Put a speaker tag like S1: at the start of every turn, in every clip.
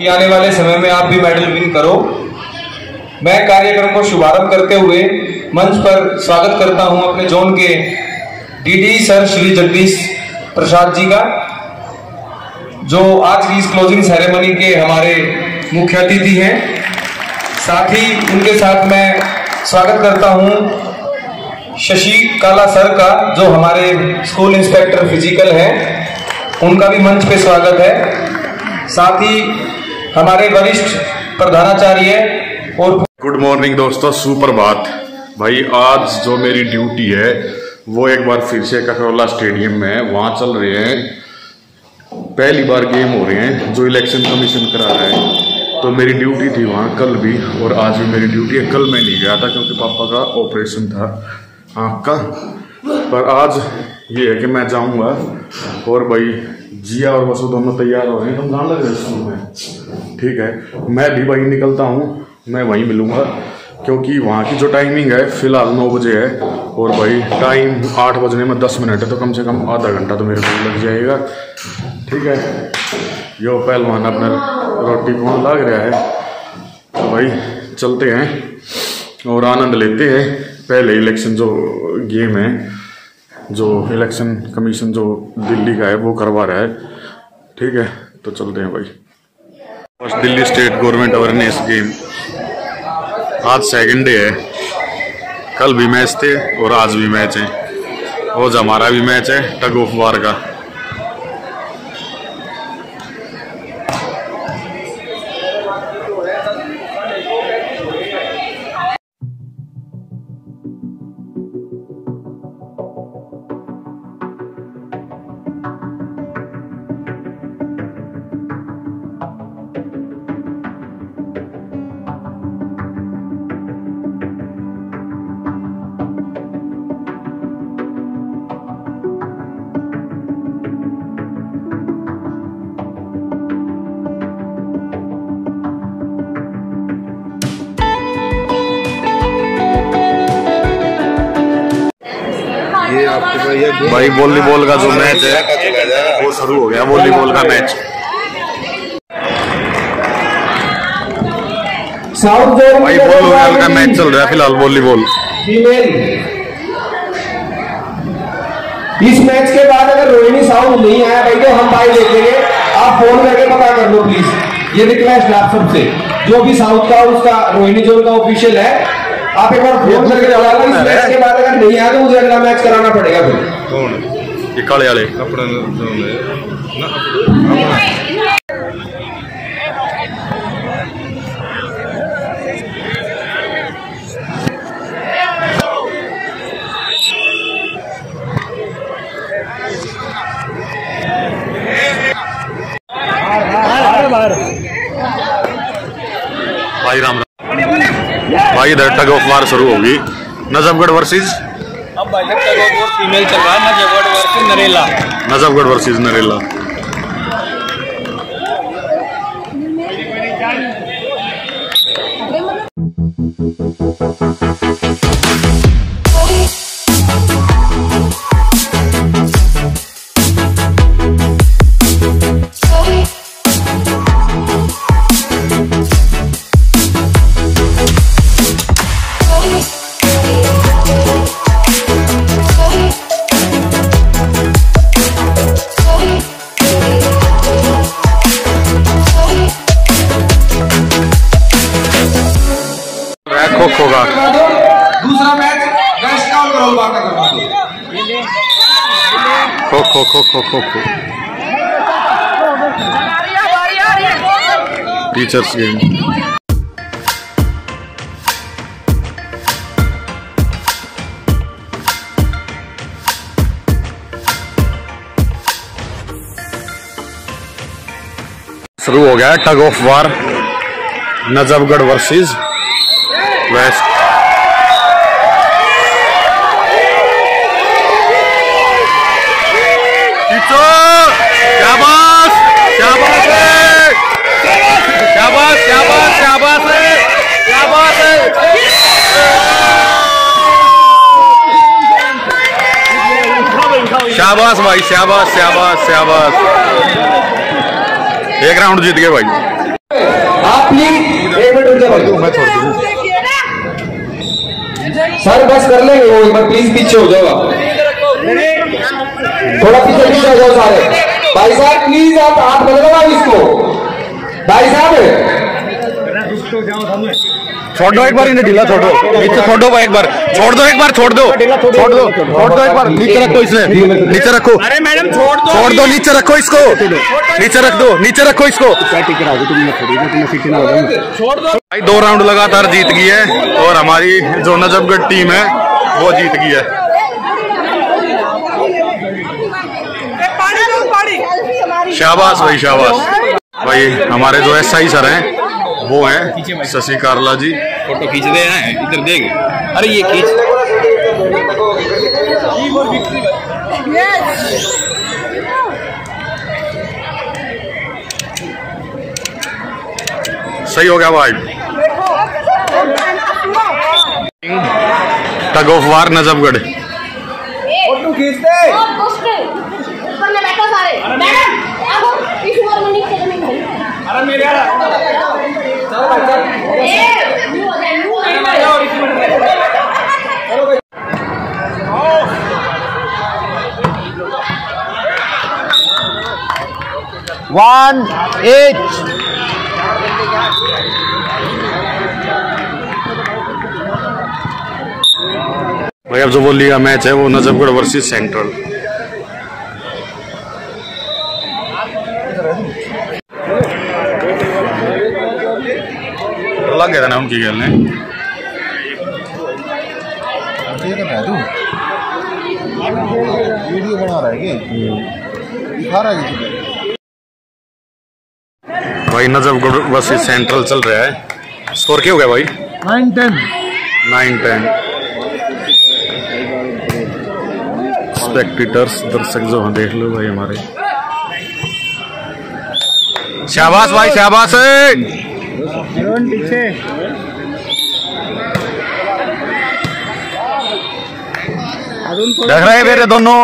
S1: कि आने वाले समय में आप भी मेडल विन करो। मैं कार्यक्रम को शुभारंभ करते हुए मंच पर स्वागत करता हूँ अपने जोन के डीडी सर श्री जगदीश प्रसाद जी का, जो आज की इस क्लोजिंग सेरेमनी के हमारे मुख्य अतिथि हैं। साथ ही उनके साथ मैं स्वागत करता हूँ शशि काला सर का, जो हमारे स्कूल इंस्पेक्टर फ़िज़िकल है। उनका भी मंच पे स्वागत है। साथ ही हमारे वरिष्ठ प्रधानाचार्य और
S2: गुड मॉर्निंग दोस्तों। सुप्रभात भाई, आज जो मेरी ड्यूटी है, वो एक बार फिर से ककरौला स्टेडियम में है। वहाँ चल रहे हैं। पहली बार गेम हो रहे हैं, जो इलेक्शन कमीशन करा रहा है। तो मेरी ड्यूटी थी वहाँ, कल भी, और आज भी मेरी ड्यूटी है। कल मैं नहीं गया था, क्योंकि पापा का ऑपरेशन था आँख का। पर आज ये है कि मैं जाऊँगा, और भाई जिया और वसु दोनों तैयार हो रहे हैं कहाँ लग रहे स्कूल में? ठीक है, मैं भी वहीं निकलता हूँ, मैं वहीं मिलूँगा, क्योंकि वहाँ की जो टाइमिंग है, फ़िलहाल नौ बजे है, और भाई टाइम आठ बजने में दस मिनट है तो कम से कम आधा घंटा तो मेरे को लग जाएगा। ठीक है, यो पहलवान अपना रोटी कौन लग रहा है? तो भाई, चलते हैं, और आनंद लेते हैं, पहले इलेक्शन जो गेम है जो इलेक्शन कमीशन जो दिल्ली का है, वो करवा रहा है। ठीक है तो चलते हैं भाई। First Delhi state government awareness game आज सेकंड डे है। कल भी मैच थे और आज भी मैच है। रोज हमारा भी मैच है टग ऑफ़ वार का। भाई वॉलीबॉल का जो मैच है वो शुरू हो गया वॉलीबॉल का मैच भाई वॉलीबॉल का मैच चल रहा है फ़िलहाल वॉलीबॉल।
S3: फीमेल इस मैच के बाद अगर रोहिणी साउंड नहीं आया भाई तो हम भाई देखेंगे। आप फ़ोन करके पता कर लो प्लीज़ ये रिक्वेस्ट है आप सबसे जो भी साउथ का उसका रोहिणी जोन का ऑफिशियल है आप एक बार फ़ोन करके इस मैच के बाद अगर नहीं आया तो मुझे अगला मैच कराना पड़ेगा फिर।
S4: कौन?
S2: ये काले वाले।
S4: अपना है।
S2: भाई राम। भाई इधर टग ऑफ़ वार शुरू होगी। नजफगढ़ वर्सेस?
S1: अब भाई फीमेल चल रहा है ना versus Narela.
S2: Najafgarh versus Narela. Kho kho kho kho kho kho kho teachers game शुरू हो गया tug of war Najafgarh versus west teacher शाबाश शाबाश है शाबाश शाबाश शाबाश है शाबाश है शाबाश भाई शाबाश शाबाश शाबाश। एक राउंड जीत गए भाई।
S3: प्लीज़ एक मिनट रुक जाओ
S2: मैं छोड़ दूँ।
S3: सर बस कर लेंगे वो एक बार प्लीज़ पीछे हो जाओ आप। थोड़ा पीछे पीछे हो जाओ सारे। भाई साहब प्लीज़ आप हाथ मत लगाओ इसको। भाई साहब।
S2: छोड़ दो एक बार इन्हें ढीला छोड़ दो। नीचे छोड़ दो एक बार। छोड़ दो एक बार छोड़ दो। छोड़ दो छोड़ दो एक बार। नीचे रखो इसे नीचे रखो। अरे मैडम छोड़ दो। छोड़ दो नीचे रखो इसको। नीचे रख दो नीचे रखो इसको। भाई दो राउंड लगातार जीत गई है और हमारी जो नजफगढ़ टीम है वो जीत गई है। शाबाश भाई शाबाश। भाई हमारे जो एस आई सर हैं वो हैं। शशि कारला जी।
S4: फ़ोटो खींच रहे हैं इधर देख। अरे ये खींच।
S2: सही हो गया भाई। Tug of war Najafgarh.
S3: Photo खींचते
S5: ऊपर में बैठो सारे मैडम अब इस उम्र में नहीं भाई अरे मेरे यार।
S3: वन एट
S2: भाई अब जो वो लीगा मैच है वो नजफगढ़ वर्सेस सेंट्रल। लग गया था ना? उनकी खेलने
S4: वीडियो बना रहा है दिखा रहा है
S2: भाई नजफगढ़ वर्सेस सेंट्रल चल रहा है। स्कोर क्या हो गया भाई?
S4: Nine ten
S2: nine ten spectators दर्शक जो हैं देख लो भाई हमारे। शाबाश भाई शाबाश।
S4: पीछे।
S2: देख रहे हैं मेरे दोनों।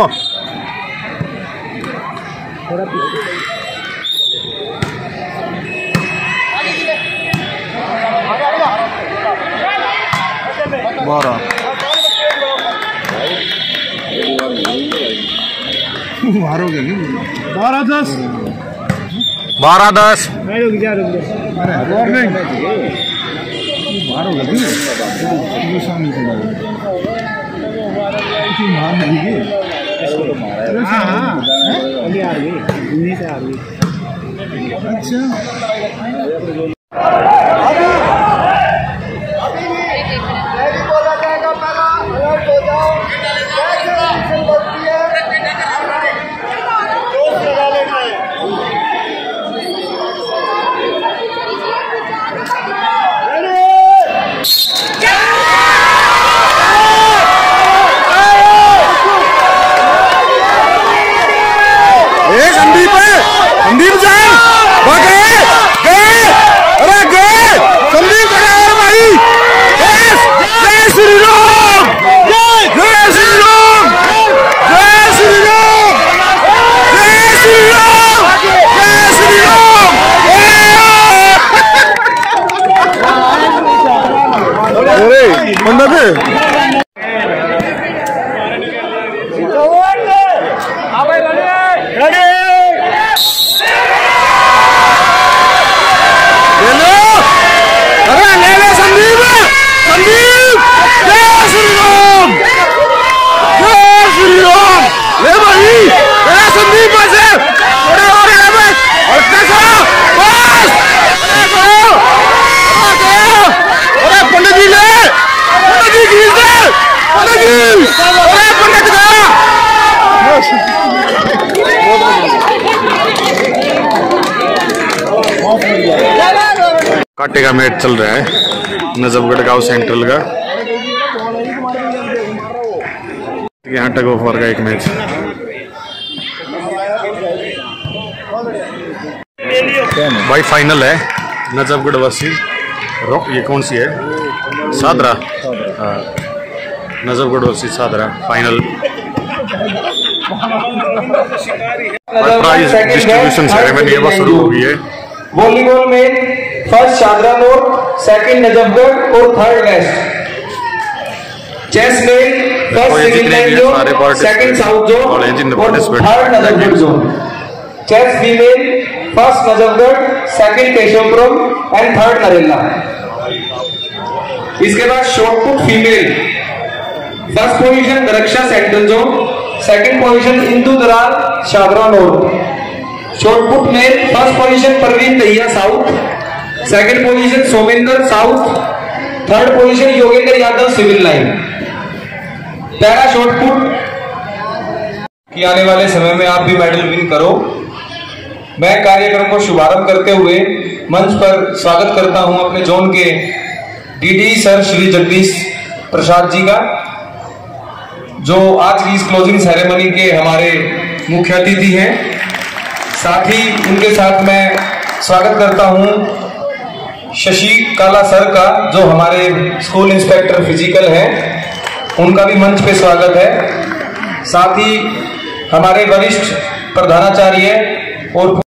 S4: बारह बारह। नहीं बारह दस।
S2: बारह दस
S4: रुक जा रुक जा वार्निंग बारह हो गया नहीं ये सामने से मारो इसी मार नहीं गए हाँ हाँ अभी आ गई उन्हीं से आ गई अच्छा
S2: ए संदीप संदीप जान वो गए गए अरे गए संदीप गए अरे भाई यस जय श्री राम जय श्री राम जय श्री राम जय श्री राम जय श्री राम अरे पंडित ले लो अरे ले ले संदीप संदीप जय श्री राम जय श्री राम ले भाई ले संदीप बसे अरे अरे ले भाई और कैसा बस अरे गयो अरे गयो अरे पंडित जी ले पंडित जी खींच दे पंडित जी अरे पंडित गया कांटे का मैच चल रहा है, नजफगढ़ गाँव सेंट्रल का। यहाँ टग ऑफ़ का एक मैच। भाई फाइनल है, नजफगढ़ वर्सेस रो, ये कौन सी है? सादरा। हाँ। Najafgarh versus Shahdara final prize distribution ceremony अब शुरू हो गई है।
S3: वॉलीबॉल में फ़र्स्ट शादरानोर सेकंड नजफगढ़ और थर्ड वेस्ट चेस में first civil zone second south zone
S2: और
S3: third Najafgarh zone chess female first Najafgarh second Keshavpuram and third Narela इसके बाद shot put female first position Raksha central zone second position Indu Darar Shahdara north shot put में first position Parveen Dahiya south second position Somendra south third position Yogendra Yadav civil line para shot put
S1: कि आने वाले समय में आप भी medal win करो। मैं कार्यक्रम को शुभारंभ करते हुए मंच पर स्वागत करता हूँ अपने जोन के डीडी सर श्री जगदीश प्रसाद जी का, जो आज की इस क्लोजिंग सेरेमनी के हमारे मुख्य अतिथि हैं। साथ ही उनके साथ मैं स्वागत करता हूँ शशि काला सर का जो हमारे स्कूल इंस्पेक्टर फ़िज़िकल हैं। उनका भी मंच पे स्वागत है। साथ ही हमारे वरिष्ठ प्रधानाचार्य और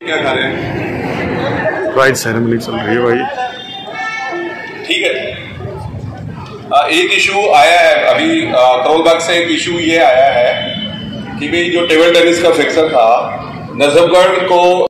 S6: क्या खा रहे हैं?
S2: प्राइज सेरेमनी चल रही है भाई।
S6: एक इशू आया है। अभी करोलबाग से एक इशू ये आया है कि भाई जो टेबल टेनिस का फिक्सर था, नजफगढ़ को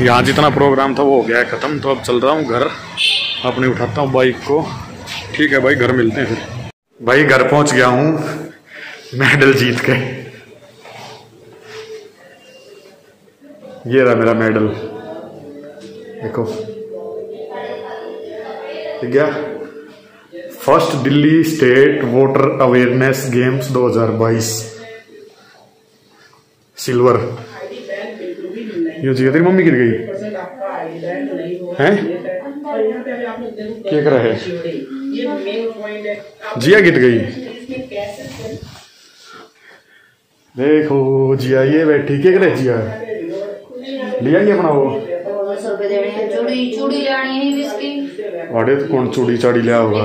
S2: यहाँ जितना प्रोग्राम था, वो हो गया है खत्म। तो अब चल रहा हूँ घर। अपने उठाता हूँ बाइक को। ठीक है भाई, घर मिलते हैं फिर। भाई, घर पहुँच गया हूँ। मेडल जीत के। ये रहा मेरा मेडल। देखो। ठीक है? First Delhi state voter awareness games 2022 silver यूँ जी तेरी मम्मी गिर गई। हैं? क्या कर रहा है? जिया गिर गई। देखो जिया ये बैठी। क्या करे जिया? लिया नहीं अपना वो।
S7: चूड़ी चूड़ी लेनी है इसकी
S2: आड़े तो कौन चूड़ी चाड़ी लिया होगा?